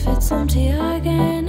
if it's empty again.